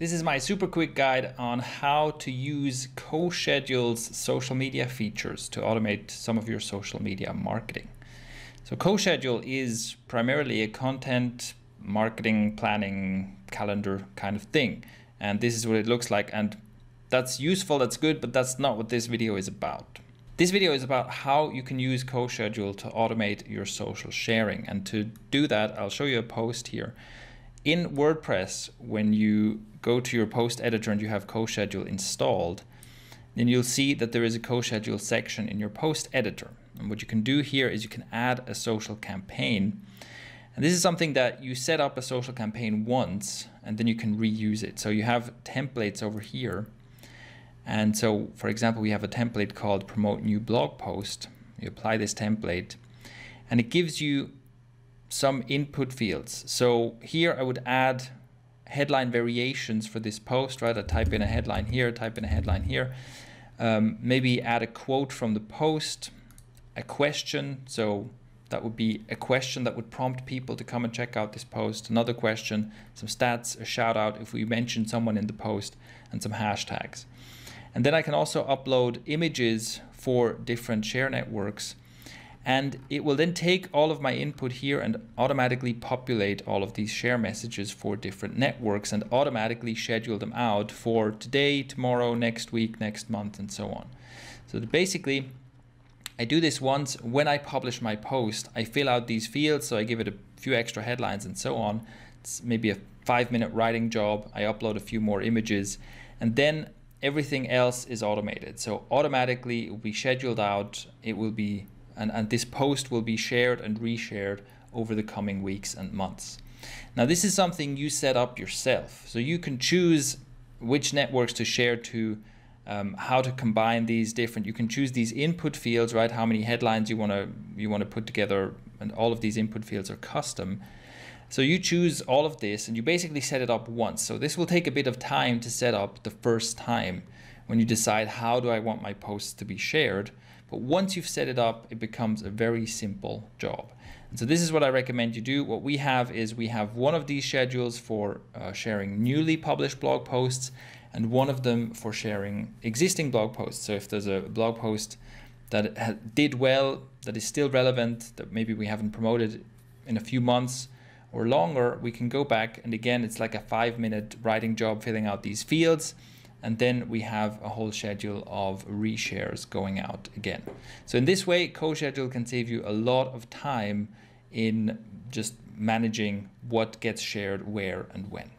This is my super quick guide on how to use CoSchedule's social media features to automate some of your social media marketing. So CoSchedule is primarily a content marketing planning calendar kind of thing. And this is what it looks like. And that's useful, that's good, but that's not what this video is about. This video is about how you can use CoSchedule to automate your social sharing. And to do that, I'll show you a post here in WordPress, when you go to your post editor and you have CoSchedule installed, then you'll see that there is a CoSchedule section in your post editor. And what you can do here is you can add a social campaign. And this is something that you set up a social campaign once and then you can reuse it. So you have templates over here. And so, for example, we have a template called promote new blog post. You apply this template and it gives you some input fields. So here I would add headline variations for this post, right? I type in a headline here, type in a headline here. Um, maybe add a quote from the post, a question. So that would be a question that would prompt people to come and check out this post. Another question, some stats, a shout out if we mention someone in the post, and some hashtags. And then I can also upload images for different share networks and it will then take all of my input here and automatically populate all of these share messages for different networks and automatically schedule them out for today, tomorrow, next week, next month, and so on. So basically, I do this once when I publish my post. I fill out these fields, so I give it a few extra headlines and so on. It's maybe a five minute writing job. I upload a few more images, and then everything else is automated. So automatically it will be scheduled out. It will be and, and this post will be shared and reshared over the coming weeks and months. Now this is something you set up yourself. So you can choose which networks to share to, um, how to combine these different, you can choose these input fields, right? How many headlines you wanna, you wanna put together and all of these input fields are custom. So you choose all of this and you basically set it up once. So this will take a bit of time to set up the first time when you decide how do I want my posts to be shared. But once you've set it up, it becomes a very simple job. And so this is what I recommend you do. What we have is we have one of these schedules for uh, sharing newly published blog posts and one of them for sharing existing blog posts. So if there's a blog post that did well, that is still relevant, that maybe we haven't promoted in a few months or longer, we can go back and again, it's like a five minute writing job filling out these fields and then we have a whole schedule of reshares going out again. So in this way, CoSchedule can save you a lot of time in just managing what gets shared where and when.